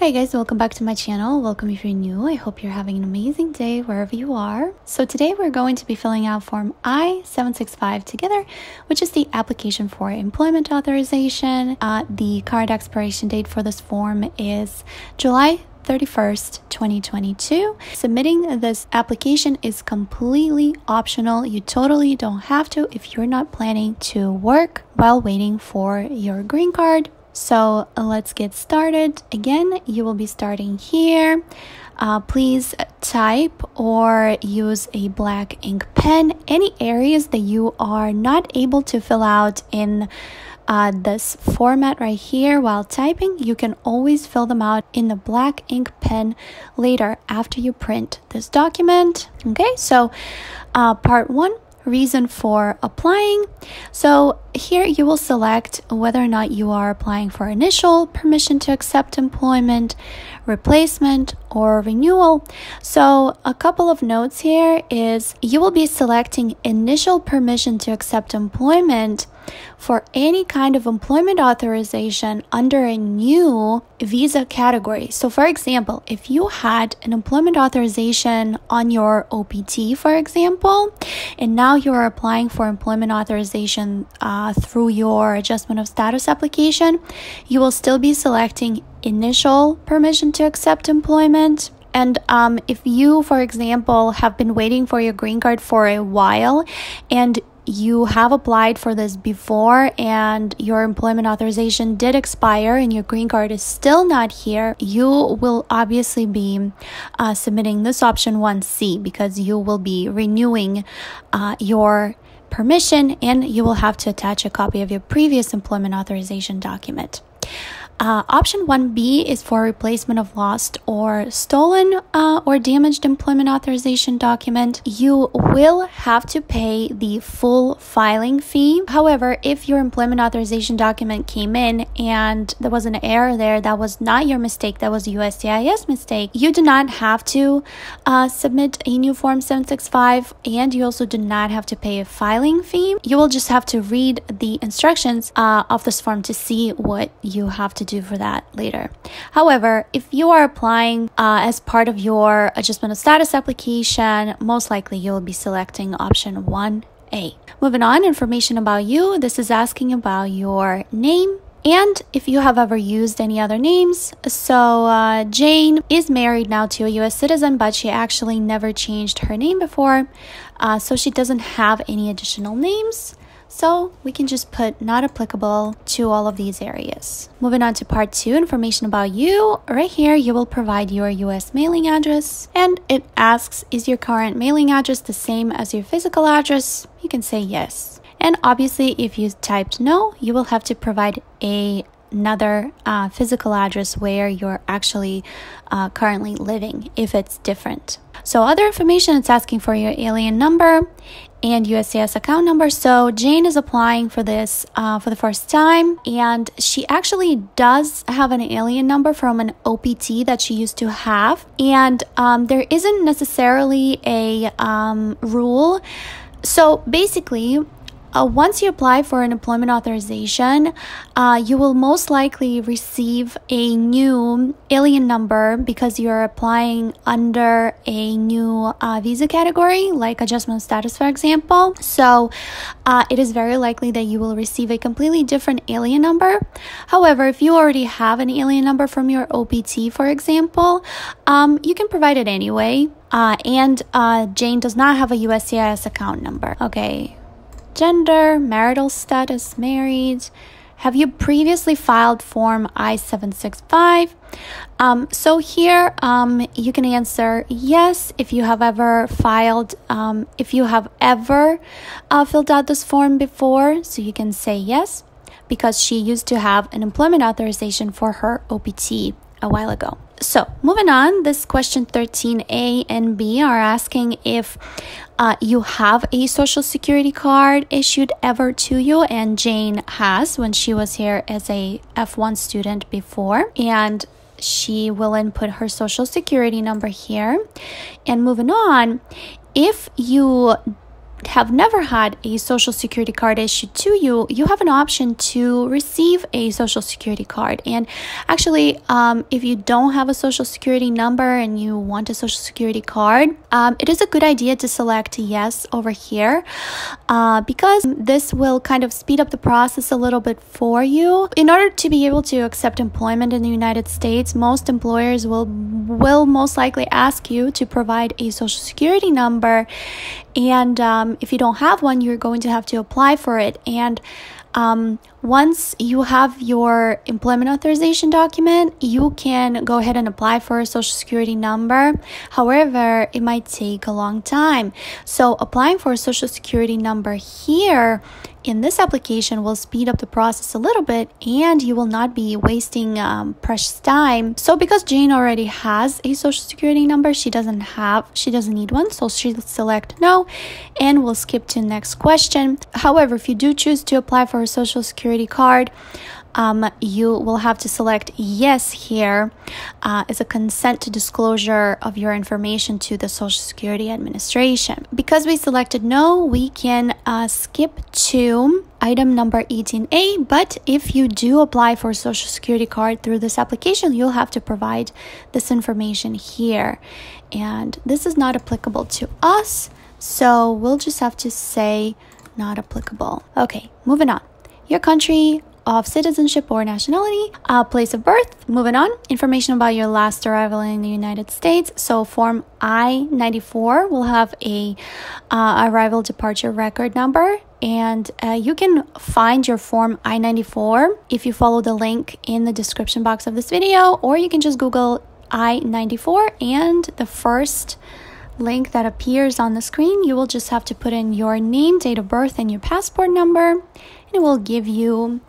Hi guys, welcome back to my channel. Welcome if you're new. I hope you're having an amazing day wherever you are. So today we're going to be filling out form I-765 together, which is the application for employment authorization. Uh, the card expiration date for this form is July 31st, 2022. Submitting this application is completely optional. You totally don't have to if you're not planning to work while waiting for your green card so let's get started. Again, you will be starting here. Uh, please type or use a black ink pen. Any areas that you are not able to fill out in uh, this format right here while typing, you can always fill them out in the black ink pen later after you print this document. Okay, so uh, part one reason for applying. So here you will select whether or not you are applying for initial permission to accept employment, replacement, or renewal. So a couple of notes here is you will be selecting initial permission to accept employment for any kind of employment authorization under a new visa category. So, for example, if you had an employment authorization on your OPT, for example, and now you are applying for employment authorization uh, through your adjustment of status application, you will still be selecting initial permission to accept employment. And um, if you, for example, have been waiting for your green card for a while and you have applied for this before and your employment authorization did expire and your green card is still not here, you will obviously be uh, submitting this option 1C because you will be renewing uh, your permission and you will have to attach a copy of your previous employment authorization document. Uh, option 1B is for replacement of lost or stolen uh, or damaged employment authorization document. You will have to pay the full filing fee. However, if your employment authorization document came in and there was an error there, that was not your mistake, that was USCIS mistake, you do not have to uh, submit a new Form 765 and you also do not have to pay a filing fee. You will just have to read the instructions uh, of this form to see what you have to do for that later. However, if you are applying uh, as part of your adjustment of status application, most likely you'll be selecting option 1A. Moving on, information about you. This is asking about your name, and if you have ever used any other names. So, uh, Jane is married now to a US citizen, but she actually never changed her name before, uh, so she doesn't have any additional names. So we can just put not applicable to all of these areas. Moving on to part two, information about you. Right here, you will provide your US mailing address and it asks, is your current mailing address the same as your physical address? You can say yes. And obviously, if you typed no, you will have to provide a another uh, physical address where you're actually uh, currently living if it's different. So, other information it's asking for your alien number and USCIS account number. So Jane is applying for this uh, for the first time, and she actually does have an alien number from an OPT that she used to have, and um, there isn't necessarily a um, rule. So basically, uh, once you apply for an employment authorization, uh, you will most likely receive a new alien number because you're applying under a new uh, visa category, like adjustment status, for example. So uh, it is very likely that you will receive a completely different alien number. However, if you already have an alien number from your OPT, for example, um, you can provide it anyway. Uh, and uh, Jane does not have a USCIS account number. Okay, gender, marital status, married. Have you previously filed Form I 765? Um, so here um, you can answer yes if you have ever filed, um, if you have ever uh, filled out this form before. So you can say yes because she used to have an employment authorization for her OPT a while ago. So, moving on, this question 13A and B are asking if uh, you have a social security card issued ever to you, and Jane has when she was here as a F1 student before. And she will input her social security number here. And moving on, if you have never had a social security card issued to you, you have an option to receive a social security card. And actually, um, if you don't have a social security number and you want a social security card, um, it is a good idea to select yes over here uh, because this will kind of speed up the process a little bit for you. In order to be able to accept employment in the United States, most employers will will most likely ask you to provide a social security number and um, if you don't have one, you're going to have to apply for it. And um, once you have your employment authorization document, you can go ahead and apply for a social security number. However, it might take a long time. So, applying for a social security number here in this application will speed up the process a little bit and you will not be wasting um, precious time. So because Jane already has a social security number, she doesn't have, she doesn't need one. So she'll select no and we'll skip to next question. However, if you do choose to apply for a social security card, um, you will have to select yes here uh, as a consent to disclosure of your information to the Social Security Administration. Because we selected no, we can uh, skip to item number 18A. But if you do apply for Social Security card through this application, you'll have to provide this information here. And this is not applicable to us, so we'll just have to say not applicable. Okay, moving on. Your country of citizenship or nationality, uh, place of birth, moving on, information about your last arrival in the United States. So, Form I 94 will have a uh, arrival departure record number. And uh, you can find your Form I 94 if you follow the link in the description box of this video, or you can just Google I 94 and the first link that appears on the screen, you will just have to put in your name, date of birth, and your passport number, and it will give you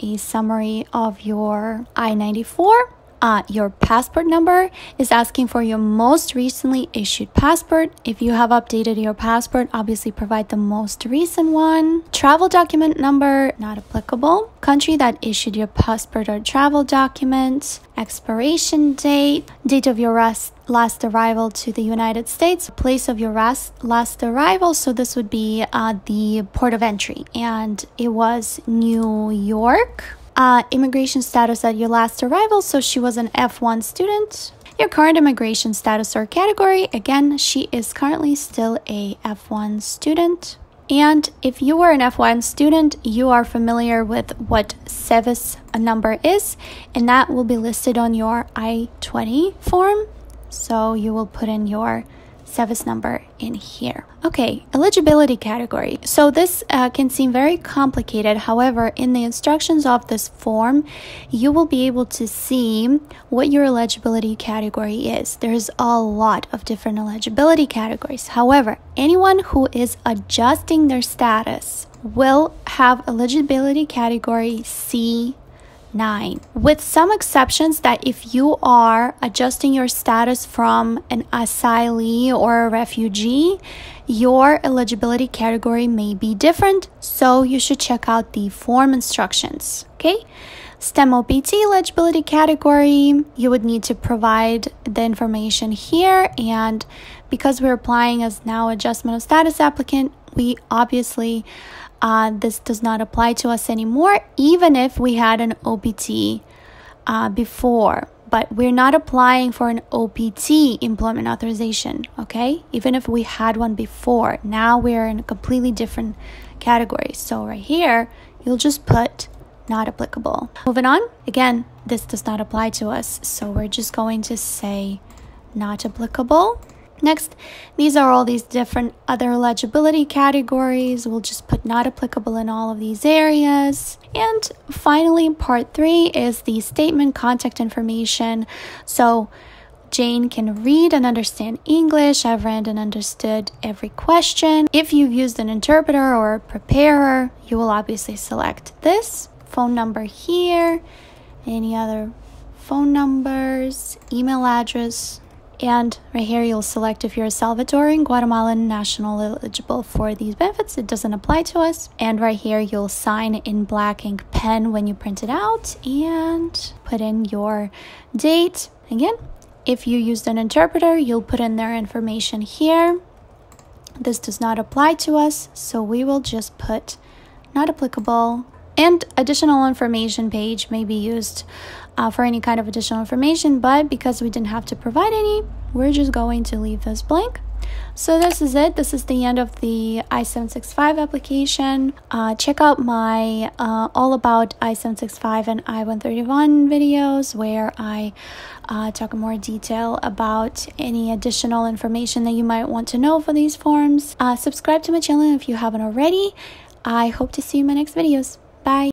a summary of your I 94. Uh, your passport number is asking for your most recently issued passport. If you have updated your passport, obviously provide the most recent one. Travel document number, not applicable. Country that issued your passport or travel document. Expiration date, date of your last, last arrival to the United States, place of your last, last arrival. So this would be uh, the port of entry, and it was New York uh, immigration status at your last arrival. So she was an F1 student. Your current immigration status or category, again, she is currently still a F1 student. And if you were an F1 student, you are familiar with what SEVIS number is, and that will be listed on your I 20 form. So you will put in your SEVIS number in here. Okay, eligibility category. So this uh, can seem very complicated. However, in the instructions of this form, you will be able to see what your eligibility category is. There's a lot of different eligibility categories. However, anyone who is adjusting their status will have eligibility category C 9. With some exceptions that if you are adjusting your status from an asylee or a refugee, your eligibility category may be different, so you should check out the form instructions. Okay? STEM OPT eligibility category, you would need to provide the information here. And because we're applying as now adjustment of status applicant, we obviously uh, this does not apply to us anymore, even if we had an OPT uh, before. But we're not applying for an OPT employment authorization, okay? Even if we had one before, now we're in a completely different category. So, right here, you'll just put not applicable. Moving on, again, this does not apply to us. So, we're just going to say not applicable. Next, these are all these different other eligibility categories. We'll just put not applicable in all of these areas. And finally, part three is the statement contact information. So Jane can read and understand English. I've read and understood every question. If you've used an interpreter or a preparer, you will obviously select this phone number here, any other phone numbers, email address, and right here, you'll select if you're a Salvadoran, Guatemalan national eligible for these benefits. It doesn't apply to us. And right here, you'll sign in black ink pen when you print it out and put in your date. Again, if you used an interpreter, you'll put in their information here. this does not apply to us, so we will just put not applicable and additional information page may be used uh, for any kind of additional information, but because we didn't have to provide any, we're just going to leave this blank. So this is it. This is the end of the i765 application. Uh, check out my uh, all about i765 and i131 videos where I uh, talk in more detail about any additional information that you might want to know for these forms. Uh, subscribe to my channel if you haven't already. I hope to see you in my next videos. Bye.